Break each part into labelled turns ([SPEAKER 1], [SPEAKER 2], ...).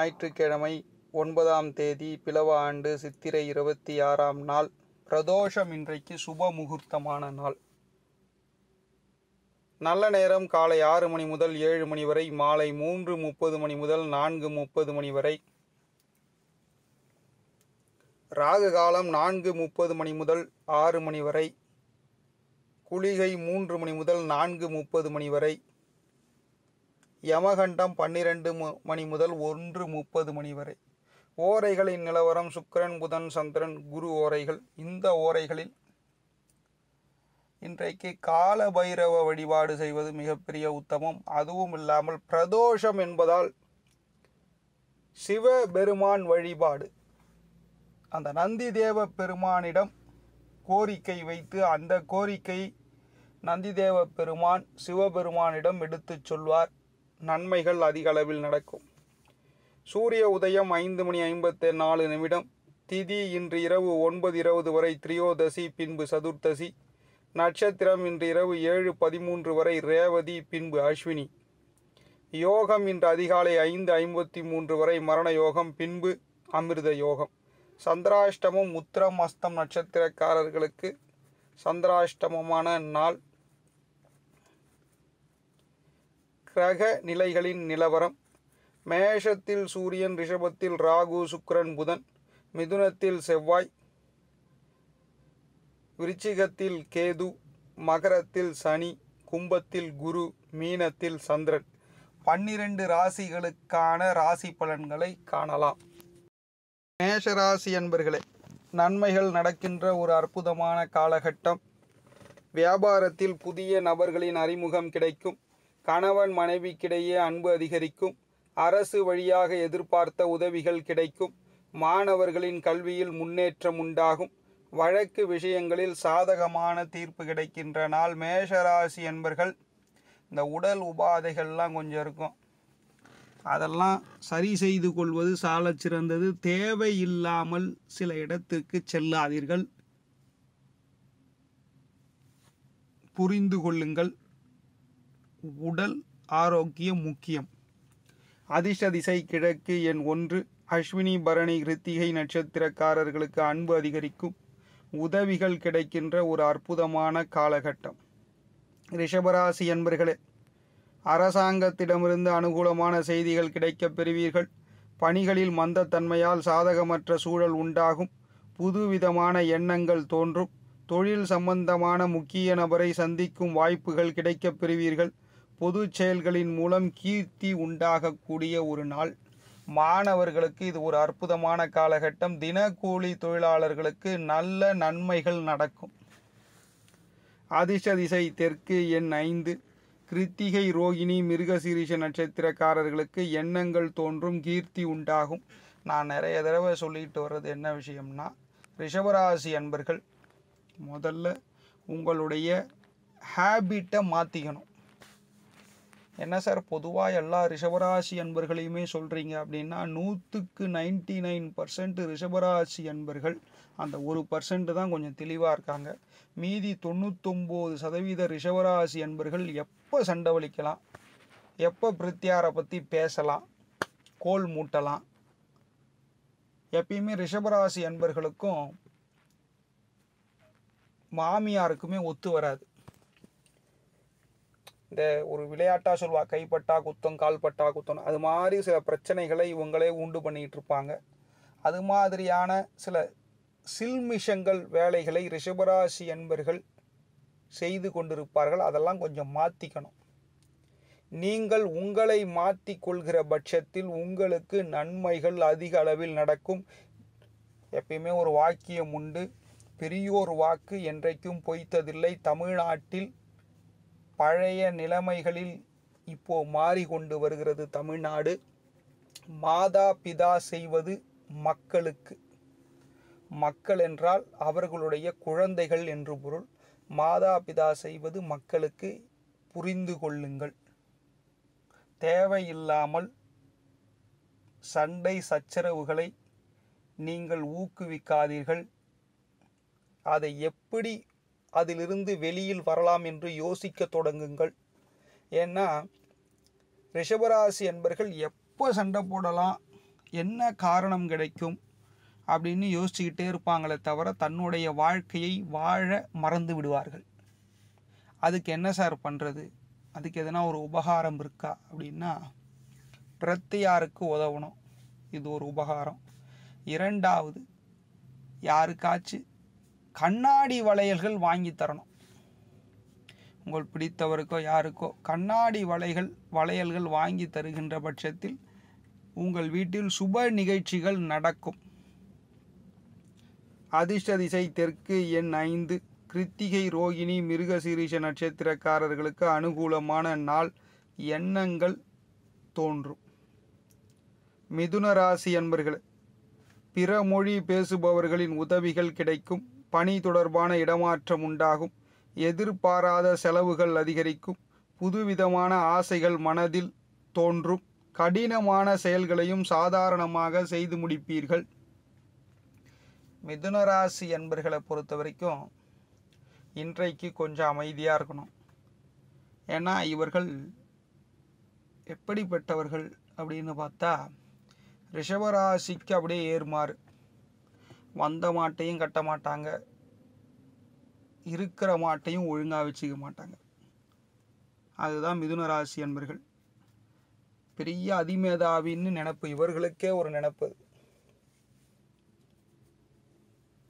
[SPEAKER 1] ஞாயிற்றுக்கிழமை ஒன்பதாம் தேதி பிளவ ஆண்டு சித்திரை இருபத்தி ஆறாம் நாள் பிரதோஷம் இன்றைக்கு சுப முகூர்த்தமான நாள். நல்ல நேரம் காலை ஆறு மணி முதல் ஏழு மணி வரை மாலை மூன்று முப்பது மணி முதல் நான்கு முப்பது மணி வரை. ராகு காலம் நான்கு முப்பது மணி முதல் ஆறு மணி வரை. குளிகை மூன்று மணி முதல் நான்கு முப்பது மணி வரை. யமகண்டம் பன்னிரண்டு மணி முதல் ஒன்று முப்பது மணி வரை. ஓரைகளின் நிலவரம் சுக்கிரன் புதன் சந்திரன் குரு ஓரைகள். இந்த ஓரைகளில் இன்றைக்கு கால பைரவ வழிபாடு செய்வது மிகப்பெரிய உத்தமம். அதுவும் இல்லாமல் பிரதோஷம் என்பதால் சிவபெருமான் வழிபாடு. அந்த நந்தி தேவ பெருமானிடம் கோரிக்கை வைத்து அந்த கோரிக்கை நந்திதேவ பெருமான் சிவபெருமானிடம் எடுத்துச் சொல்வார். நன்மைகள் அதிக அளவில் நடக்கும். சூரிய உதயம் ஐந்து மணி ஐம்பத்தி நாலு நிமிடம். திதி இன்று இரவு ஒன்பது இருபது வரை திரியோதசி பின்பு சதுர்த்தசி. நட்சத்திரம் இன்று இரவு ஏழு பதிமூன்று வரை ரேவதி பின்பு அஸ்வினி. யோகம் இன்று அதிகாலை ஐந்து ஐம்பத்தி மூன்று வரை மரண யோகம் பின்பு அமிர்த யோகம். சந்திராஷ்டமம் உத்திரம் அஸ்தம் நட்சத்திரக்காரர்களுக்கு சந்திராஷ்டமமான நாள். கிரக நிலைகளின் நிலவரம். மேஷத்தில் சூரியன் ரிஷபத்தில் ராகு சுக்ரன் புதன். மிதுனத்தில் செவ்வாய். விருச்சிகத்தில் கேது. மகரத்தில் சனி. கும்பத்தில் குரு. மீனத்தில் சந்திரன். பன்னிரண்டு ராசிகளுக்கான ராசி பலன்களை காணலாம். மேஷராசி என்பர்களே நன்மைகள் நடக்கின்ற ஒரு அற்புதமான காலகட்டம். வியாபாரத்தில் புதிய நபர்களின் அறிமுகம் கிடைக்கும். கணவன் மனைவிக்கிடையே அன்பு அதிகரிக்கும். அரசு வழியாக எதிர்பார்த்த உதவிகள் கிடைக்கும். மாணவர்களின் கல்வியில் முன்னேற்றம் உண்டாகும். வழக்கு விஷயங்களில் சாதகமான தீர்ப்பு கிடைக்கின்ற நாள் மேஷராசி என்பர்கள். இந்த உடல் உபாதைகள்லாம் கொஞ்சம் இருக்கும். அதெல்லாம் சரி செய்து கொள்வது சால சிறந்தது. தேவையில்லாமல் சில இடத்துக்கு செல்லாதீர்கள். புரிந்து கொள்ளுங்கள். உடல் ஆரோக்கியம் முக்கியம். அதிர்ஷ்ட திசை கிழக்கு எண் ஒன்று. அஸ்வினி பரணி கிருத்திகை நட்சத்திரக்காரர்களுக்கு அன்பு அதிகரிக்கும். உதவிகள் கிடைக்கின்ற ஒரு அற்புதமான காலகட்டம். ரிஷபராசி என்பர்களே அரசாங்கத்திடமிருந்து அனுகூலமான செய்திகள் கிடைக்கப் பெறுவீர்கள். பணிகளில் மந்தத்தன்மையால் சாதகமற்ற சூழல் உண்டாகும். புதுவிதமான எண்ணங்கள் தோன்றும். தொழில் சம்பந்தமான முக்கிய நபரை சந்திக்கும் வாய்ப்புகள் கிடைக்கப் பெறுவீர்கள். பொது செயல்களின் மூலம் கீர்த்தி உண்டாகக்கூடிய ஒரு நாள். மாணவர்களுக்கு இது ஒரு அற்புதமான காலகட்டம். தினக்கூலி தொழிலாளர்களுக்கு நல்ல நன்மைகள் நடக்கும். அதிர்ஷ்ட திசை தெற்கு எண் ஐந்து. கிருத்திகை ரோகிணி மிருகசீரிஷ நட்சத்திரக்காரர்களுக்கு எண்ணங்கள் தோன்றும் கீர்த்தி உண்டாகும். நான் நிறைய தடவை சொல்லிட்டு வர்றது என்ன விஷயம்னா ரிஷபராசி அன்பர்கள் முதல்ல உங்களுடைய ஹேபிட்டை மாற்றிக்கணும் என்ன சார் பொதுவாக எல்லா ரிஷபராசி அன்பர்களையுமே சொல்கிறீங்க அப்படின்னா நூற்றுக்கு நைன்டி நைன் பர்சன்ட் ரிஷபராசி அன்பர்கள் அந்த ஒரு பர்சன்ட் தான் கொஞ்சம் தெளிவாக இருக்காங்க. மீதி தொண்ணூத்தொம்பது சதவீத ரிஷபராசி அன்பர்கள் எப்போ சண்டை வலிக்கலாம்? எப்போ பிரித்தியாரை பற்றி பேசலாம்? கோல் மூட்டலாம்? எப்பயுமே ரிஷபராசி அன்பர்களுக்கும் மாமியாருக்குமே ஒத்து வராது. இந்த ஒரு விளையாட்டாக சொல்வா கைப்பட்டா குத்தம் கால்பட்டா குத்தம் அது மாதிரி சில பிரச்சனைகளை இவங்களே உண்டு பண்ணிட்டு இருப்பாங்க. அது மாதிரியான சில சில்மிஷங்கள் வேலைகளை ரிஷபராசி என்பர்கள் செய்து கொண்டிருப்பார்கள். அதெல்லாம் கொஞ்சம் மாற்றிக்கணும் நீங்கள் உங்களை மாற்றி கொள்கிற பட்சத்தில் உங்களுக்கு நன்மைகள் அதிக அளவில் நடக்கும். எப்பயுமே ஒரு வாக்கியம் உண்டு. பெரியோர் வாக்கு என்றைக்கும் பொய்த்ததில்லை. தமிழ்நாட்டில் பழைய நிலைமைகளில் இப்போ மாறிக்கொண்டு வருகிறது தமிழ்நாடு. மாதா பிதா செய்வது மக்களுக்கு. மக்கள் என்றால் அவர்களுடைய குழந்தைகள் என்று பொருள். மாதா பிதா செய்வது மக்களுக்கு புரிந்து கொள்ளுங்கள். தேவையில்லாமல் சண்டை சச்சரவுகளை நீங்கள் ஊக்குவிக்காதீர்கள். அதை எப்படி அதிலிருந்து வெளியில் வரலாம் என்று யோசிக்க தொடங்குங்கள். ஏன்னா ரிஷபராசி என்பர்கள் எப்போ சண்டை போடலாம் என்ன காரணம் கிடைக்கும் அப்படின்னு யோசிச்சுக்கிட்டே இருப்பாங்களே தவிர தன்னுடைய வாழ்க்கையை வாழ மறந்து விடுவார்கள். அதுக்கு என்ன சார் பண்ணுறது அதுக்கு எதனா ஒரு உபகாரம் இருக்கா அப்படின்னா பிரத்தியாருக்கு உதவணும். இது ஒரு உபகாரம். இரண்டாவது யாருக்காச்சும் கண்ணாடி வளையல்கள் வாங்கி தரணும். உங்கள் பிடித்தவருக்கோ யாருக்கோ கண்ணாடி வளைகள் வளையல்கள் வாங்கி தருகின்ற பட்சத்தில் உங்கள் வீட்டில் சுப நிகழ்ச்சிகள் நடக்கும். அதிர்ஷ்ட திசை தெற்கு எண் ஐந்து. கிருத்திகை ரோகிணி மிருகசீரிஷ நட்சத்திரக்காரர்களுக்கு அனுகூலமான நாள் எண்ணங்கள் தோன்றும். மிதுன ராசி அன்பர்களே பிற மொழி பேசுபவர்களின் உதவிகள் கிடைக்கும். பணி தொடர்பான இடமாற்றம் உண்டாகும். எதிர்பாராத செலவுகள் அதிகரிக்கும். புதுவிதமான ஆசைகள் மனதில் தோன்றும். கடினமான செயல்களையும் சாதாரணமாக செய்து முடிப்பீர்கள். மிதுனராசி என்பர்களை பொறுத்த வரைக்கும் இன்றைக்கு கொஞ்சம் அமைதியாக இருக்கணும். ஏன்னா இவர்கள் எப்படிப்பட்டவர்கள் அப்படின்னு பார்த்தா ரிஷபராசிக்கு அப்படியே ஏறுமாறு. வந்த மாட்டையும் கட்ட மாட்டாங்க. இருக்கிற மாட்டையும் ஒழுங்காக வச்சுக்க மாட்டாங்க. அதுதான் மிதுன ராசி அன்பர்கள். பெரிய அதிமேதாவின்னு நினப்பு. இவர்களுக்கே ஒரு நினப்பு.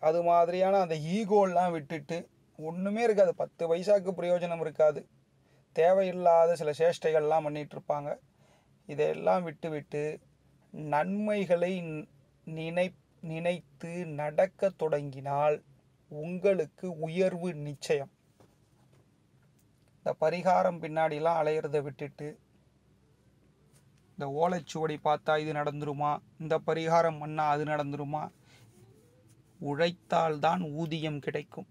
[SPEAKER 1] அது. மாதிரியான அந்த ஈகோல்லாம் விட்டுட்டு ஒன்றுமே இருக்காது. பத்து வயசாக்கு பிரயோஜனம் இருக்காது. தேவையில்லாத சில சேஷ்டைகள்லாம் பண்ணிகிட்ருப்பாங்க இருப்பாங்க. இதையெல்லாம் விட்டு விட்டு நன்மைகளை நினை நினைத்து நடக்க தொடங்கினால் உங்களுக்கு உயர்வு நிச்சயம். இந்த பரிகாரம் பின்னாடிலாம் அலையிறத விட்டுட்டு இந்த ஓலைச்சுவடி பார்த்தா இது நடந்துருமா? இந்த பரிகாரம் பண்ணால் அது நடந்துருமா? உழைத்தால்தான் ஊதியம் கிடைக்கும்.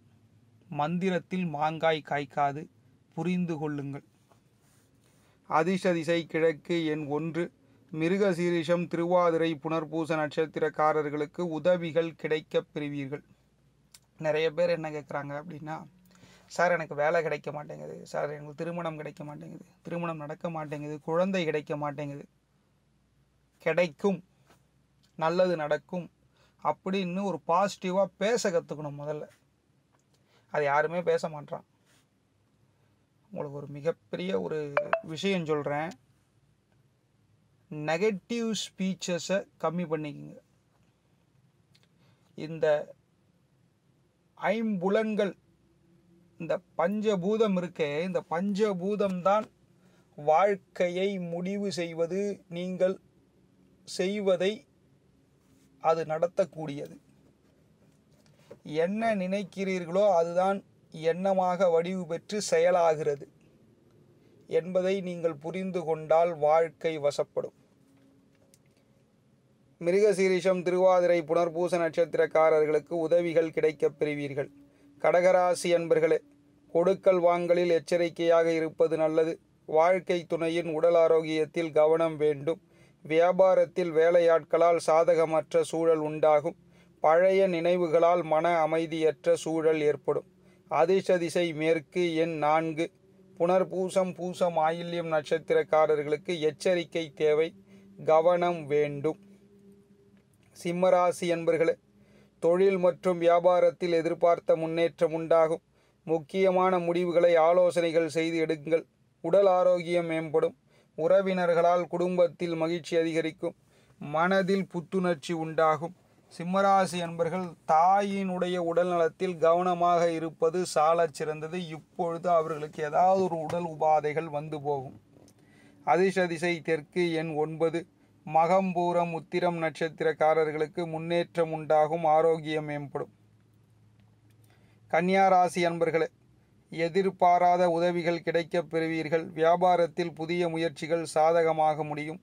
[SPEAKER 1] மந்திரத்தில் மாங்காய் காய்க்காது. புரிந்து கொள்ளுங்கள். அதிசதிசை கிழக்கு எண் ஒன்று. மிருகசீரிஷம் திருவாதிரை புனர்பூச நட்சத்திரக்காரர்களுக்கு உதவிகள் கிடைக்க பெறுவீர்கள். நிறைய பேர் என்ன கேட்குறாங்க அப்படின்னா சார் எனக்கு வேலை கிடைக்க மாட்டேங்குது. சார் எனக்கு திருமணம் கிடைக்க மாட்டேங்குது. திருமணம் நடக்க மாட்டேங்குது. குழந்தை கிடைக்க மாட்டேங்குது. கிடைக்கும். நல்லது நடக்கும். அப்படின்னு ஒரு பாசிட்டிவாக பேச கற்றுக்கணும் முதல்ல. அது யாருமே பேச மாட்டான் உங்களுக்கு ஒரு மிகப்பெரிய ஒரு விஷயம் சொல்கிறேன் நெகட்டிவ் ஸ்பீச்சஸை கம்மி பண்ணிக்கோங்க. இந்த ஐம்புலன்கள் இந்த பஞ்சபூதம் இருக்கே இந்த பஞ்சபூதம்தான் வாழ்க்கையை முடிவு செய்வது நீங்கள் செய்வதை அது நடத்தக்கூடியது. என்ன நினைக்கிறீர்களோ அதுதான் எண்ணமாக வடிவு பெற்று செயலாகிறது. என்பதை நீங்கள் புரிந்து கொண்டால் வாழ்க்கை வசப்படும். மிருகசீரிஷம் திருவாதிரை புனர்பூச நட்சத்திரக்காரர்களுக்கு உதவிகள் கிடைக்கப் பெறுவீர்கள். கடகராசி அன்பர்களே கொடுக்கல் வாங்கலில் எச்சரிக்கையாக இருப்பது நல்லது. வாழ்க்கை துணையின் உடல் ஆரோக்கியத்தில் கவனம் வேண்டும். வியாபாரத்தில் வேலையாட்களால் சாதகமற்ற சூழல் உண்டாகும். பழைய நினைவுகளால் மன அமைதியற்ற சூழல் ஏற்படும். அதிர்ஷ்ட திசை மேற்கு எண் நான்கு. புனர்பூசம் பூசம் ஆயில்யம் நட்சத்திரக்காரர்களுக்கு எச்சரிக்கை தேவை கவனம் வேண்டும். சிம்மராசி என்பர்களே தொழில் மற்றும் வியாபாரத்தில் எதிர்பார்த்த முன்னேற்றம் உண்டாகும். முக்கியமான முடிவுகளை ஆலோசனைகள் செய்து எடுங்கள். உடல் ஆரோக்கியம் மேம்படும். உறவினர்களால் குடும்பத்தில் மகிழ்ச்சி அதிகரிக்கும். மனதில் புத்துணர்ச்சி உண்டாகும். சிம்மராசி அன்பர்கள் தாயினுடைய உடல் நலத்தில் கவனமாக இருப்பது சாலச் சிறந்தது. இப்பொழுது அவர்களுக்கு ஏதாவது ஒரு உடல் உபாதைகள் வந்து போகும். அதிர்ஷ்ட திசை தெற்கு எண் ஒன்பது. மகம்பூரம் உத்திரம் நட்சத்திரக்காரர்களுக்கு முன்னேற்றம் உண்டாகும் ஆரோக்கியம் மேம்படும். கன்னியாராசி அன்பர்களே எதிர்பாராத உதவிகள் கிடைக்கப் பெறுவீர்கள். வியாபாரத்தில் புதிய முயற்சிகள் சாதகமாக முடியும்.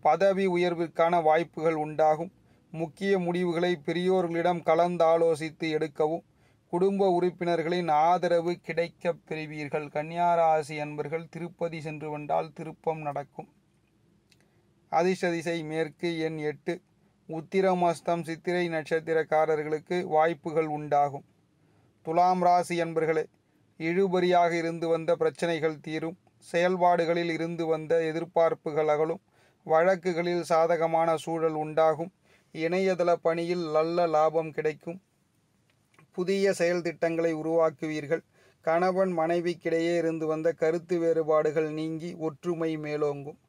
[SPEAKER 1] பதவி உயர்விற்கான வாய்ப்புகள் உண்டாகும். முக்கிய முடிவுகளை பெரியோர்களிடம் கலந்தாலோசித்து எடுக்கவும் குடும்ப உறுப்பினர்களின் ஆதரவு கிடைக்கப் பெறுவீர்கள். கன்னியாராசி அன்பர்கள் திருப்பதி சென்று வந்தால் திருப்பம் நடக்கும். அதிசதிசை மேற்கு எண் எட்டு. உத்திரமஸ்தம் சித்திரை நட்சத்திரக்காரர்களுக்கு வாய்ப்புகள் உண்டாகும். துலாம் ராசி என்பர்களே இழுபறியாக இருந்து வந்த பிரச்சனைகள் தீரும். செயல்பாடுகளில் இருந்து வந்த எதிர்பார்ப்புகள் அகலும். வழக்குகளில் சாதகமான சூழல் உண்டாகும். இணையதள பணியில் நல்ல லாபம் கிடைக்கும். புதிய செயல் திட்டங்களை உருவாக்குவீர்கள். கணவன் மனைவிக்கிடையே இருந்து வந்த கருத்து வேறுபாடுகள் நீங்கி ஒற்றுமை மேலோங்கும்.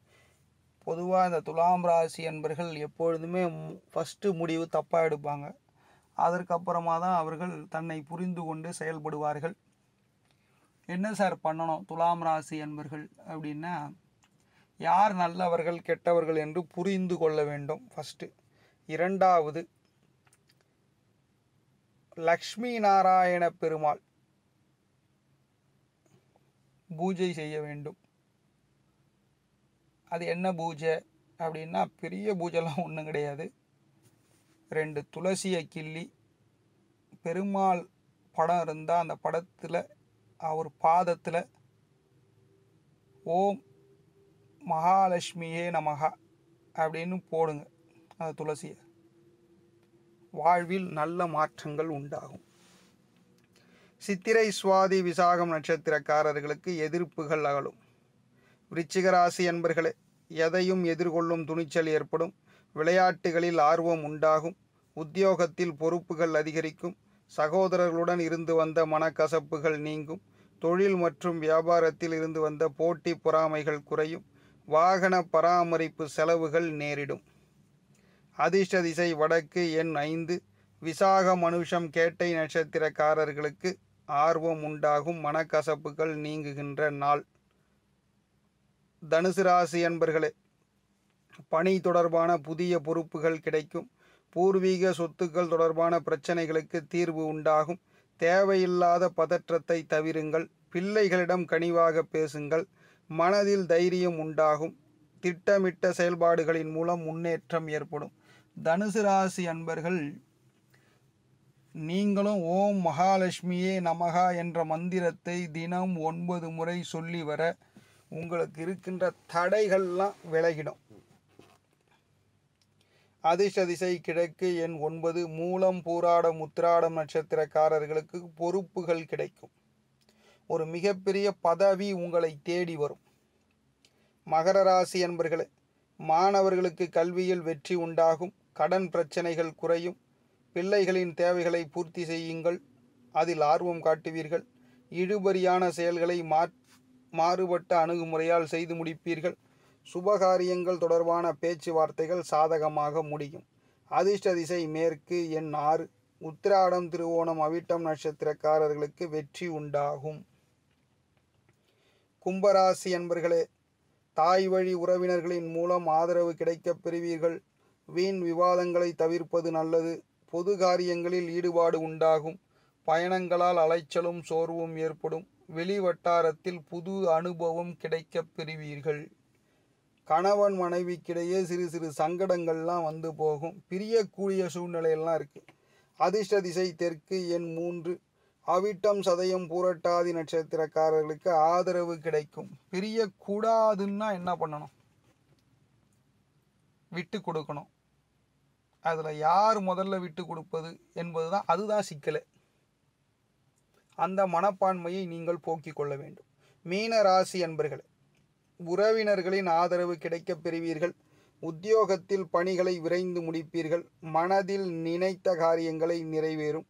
[SPEAKER 1] பொதுவாக இந்த துலாம் ராசி என்பர்கள் எப்பொழுதுமே ஃபஸ்ட்டு முடிவு தப்பாக எடுப்பாங்க. அதற்கப்புறமா தான் அவர்கள் தன்னை புரிந்து கொண்டு செயல்படுவார்கள். என்ன சார் பண்ணணும் துலாம் ராசி என்பர்கள் அப்படின்னா யார் நல்லவர்கள் கெட்டவர்கள் என்று புரிந்து கொள்ள வேண்டும் ஃபஸ்ட்டு இரண்டாவது லக்ஷ்மி நாராயண பெருமாள். பூஜை செய்ய வேண்டும். அது என்ன பூஜை அப்படின்னா பெரிய பூஜைலாம் ஒன்றும் கிடையாது. ரெண்டு துளசியை கிள்ளி பெருமாள் படம் இருந்தால் அந்த படத்தில் அவர் பாதத்தில் ஓம் மகாலட்சுமியே நமகா அப்படின்னு போடுங்க. துளசி துளசியை வாழ்வில் நல்ல மாற்றங்கள் உண்டாகும். சித்திரை சுவாதி விசாகம் நட்சத்திரக்காரர்களுக்கு எதிர்ப்புகள் அகலும். விருச்சிகராசி என்பர்களே எதையும் எதிர்கொள்ளும் துணிச்சல் ஏற்படும். விளையாட்டுகளில் ஆர்வம் உண்டாகும். உத்தியோகத்தில் பொறுப்புகள் அதிகரிக்கும். சகோதரர்களுடன் இருந்து வந்த மனக்கசப்புகள் நீங்கும். தொழில் மற்றும் வியாபாரத்தில் இருந்து வந்த போட்டி பொறாமைகள் குறையும். வாகன பராமரிப்பு செலவுகள் நேரிடும். அதிர்ஷ்ட திசை வடக்கு எண் ஐந்து. விசாக மனுஷம் கேட்டை நட்சத்திரக்காரர்களுக்கு ஆர்வம் உண்டாகும் மனக்கசப்புகள் நீங்குகின்ற நாள். தனுசு ராசி என்பர்களே பணி தொடர்பான புதிய பொறுப்புகள் கிடைக்கும். பூர்வீக சொத்துக்கள் தொடர்பான பிரச்சனைகளுக்கு தீர்வு உண்டாகும். தேவையில்லாத பதற்றத்தை தவிருங்கள். பிள்ளைகளிடம் கனிவாக பேசுங்கள். மனதில் தைரியம் உண்டாகும். திட்டமிட்ட செயல்பாடுகளின் மூலம் முன்னேற்றம் ஏற்படும். தனுசு ராசி அன்பர்கள் நீங்களும் ஓம் மகாலட்சுமியே நமகா என்ற மந்திரத்தை தினம் ஒன்பது முறை சொல்லி வர உங்களுக்கு இருக்கின்ற தடைகள்லாம் விலகிடும். அதிர்ஷ்ட திசை கிழக்கு எண் ஒன்பது மூலம் பூராடம் உத்திராடம் நட்சத்திரக்காரர்களுக்கு பொறுப்புகள் கிடைக்கும். ஒரு மிகப்பெரிய பதவி உங்களை தேடி வரும். மகர ராசி என்பர்களே மாணவர்களுக்கு கல்வியில் வெற்றி உண்டாகும் கடன் பிரச்சனைகள் குறையும் பிள்ளைகளின் தேவைகளை பூர்த்தி செய்யுங்கள் அதில் ஆர்வம் காட்டுவீர்கள் இழுபறியான செயல்களை மா மாறுபட்ட அணுகுமுறையால் செய்து முடிப்பீர்கள் சுபகாரியங்கள் தொடர்பான பேச்சுவார்த்தைகள் சாதகமாக முடியும். அதிர்ஷ்ட திசை மேற்கு எண் ஆறு உத்திராடம் திருவோணம் அவிட்டம் நட்சத்திரக்காரர்களுக்கு வெற்றி உண்டாகும். கும்பராசி என்பர்களே தாய் வழி உறவினர்களின் மூலம் ஆதரவு கிடைக்கப் பெறுவீர்கள். வீண் விவாதங்களை தவிர்ப்பது நல்லது. பொது காரியங்களில் ஈடுபாடு உண்டாகும். பயணங்களால் அலைச்சலும் சோர்வும் ஏற்படும். வெளி வட்டாரத்தில் புது அனுபவம் கிடைக்கப் பெறுவீர்கள். கணவன் மனைவிக்கிடையே சிறு சிறு சங்கடங்கள்லாம் வந்து போகும். பிரியக்கூடிய சூழ்நிலையெல்லாம் இருக்குது அதிர்ஷ்ட திசை தெற்கு எண் மூன்று. அவிட்டம் சதயம் பூரட்டாதி நட்சத்திரக்காரர்களுக்கு ஆதரவு கிடைக்கும். பிரியக்கூடாதுன்னா என்ன பண்ணணும்? விட்டு கொடுக்கணும். அதில் யார் முதல்ல விட்டு கொடுப்பது என்பது தான் அதுதான் சிக்கலை. அந்த மனப்பான்மையை நீங்கள் போக்கிக் கொள்ள வேண்டும். மீன ராசி அன்பர்களே உறவினர்களின் ஆதரவு கிடைக்கப் பெறுவீர்கள். உத்தியோகத்தில் பணிகளை விரைந்து முடிப்பீர்கள். மனதில் நினைத்த காரியங்களை நிறைவேறும்.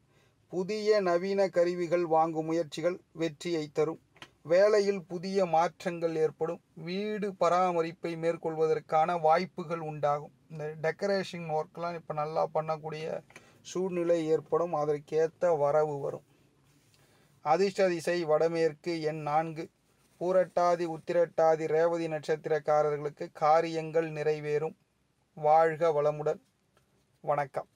[SPEAKER 1] புதிய நவீன கருவிகள் வாங்கும் முயற்சிகள் வெற்றியை தரும். வேலையில் புதிய மாற்றங்கள் ஏற்படும். வீடு பராமரிப்பை மேற்கொள்வதற்கான வாய்ப்புகள் உண்டாகும். இந்த டெக்கரேஷன் ஒர்க்லாம் இப்போ நல்லா பண்ணக்கூடிய சூழ்நிலை ஏற்படும். அதற்கேற்ற வரவு வரும். அதிர்ஷ்ட திசை வடமேற்கு எண் நான்கு. பூரட்டாதி உத்திரட்டாதி ரேவதி நட்சத்திரக்காரர்களுக்கு காரியங்கள் நிறைவேறும். வாழ்க வளமுடன். வணக்கம்.